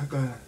高い